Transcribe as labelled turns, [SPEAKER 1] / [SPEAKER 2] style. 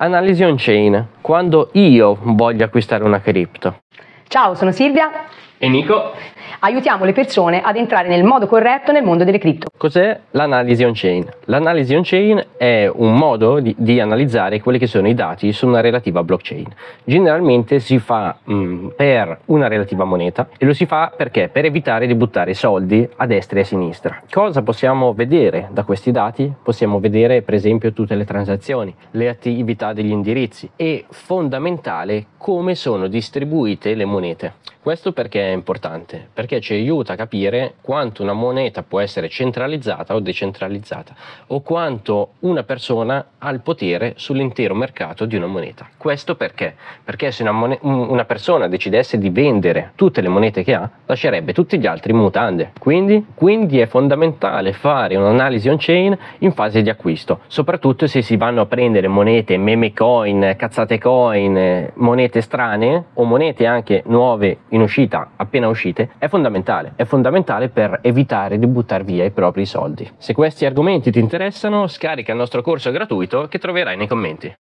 [SPEAKER 1] Analisi on-chain, quando io voglio acquistare una cripto.
[SPEAKER 2] Ciao, sono Silvia.
[SPEAKER 1] E Nico?
[SPEAKER 2] Aiutiamo le persone ad entrare nel modo corretto nel mondo delle cripto.
[SPEAKER 1] Cos'è l'analisi on-chain? L'analisi on-chain è un modo di, di, analizzare quelli che sono i dati su una relativa blockchain. Generalmente si fa mh, mm, per una relativa moneta e lo si fa perché? Per evitare di buttare soldi a destra e a sinistra. Cosa possiamo vedere da questi dati? Possiamo vedere per esempio tutte le transazioni, le attività degli indirizzi e fondamentale come sono distribuite le monete. Questo perché importante? Perché ci aiuta a capire quanto una moneta può essere centralizzata o decentralizzata o quanto una persona ha il potere sull'intero mercato di una moneta. Questo perché? Perché se una, mon- una persona decidesse di vendere tutte le monete che ha, lascerebbe tutti gli altri in mutande. Quindi, quindi è fondamentale fare un'analisi on-chain in fase di acquisto, soprattutto se si vanno a prendere monete meme coin, cazzate coin, monete strane o monete anche nuove in uscita, appena uscite, è fondamentale. È fondamentale per evitare di buttare via i propri soldi. Se questi argomenti ti interessano, scarica il nostro corso gratuito che troverai nei commenti.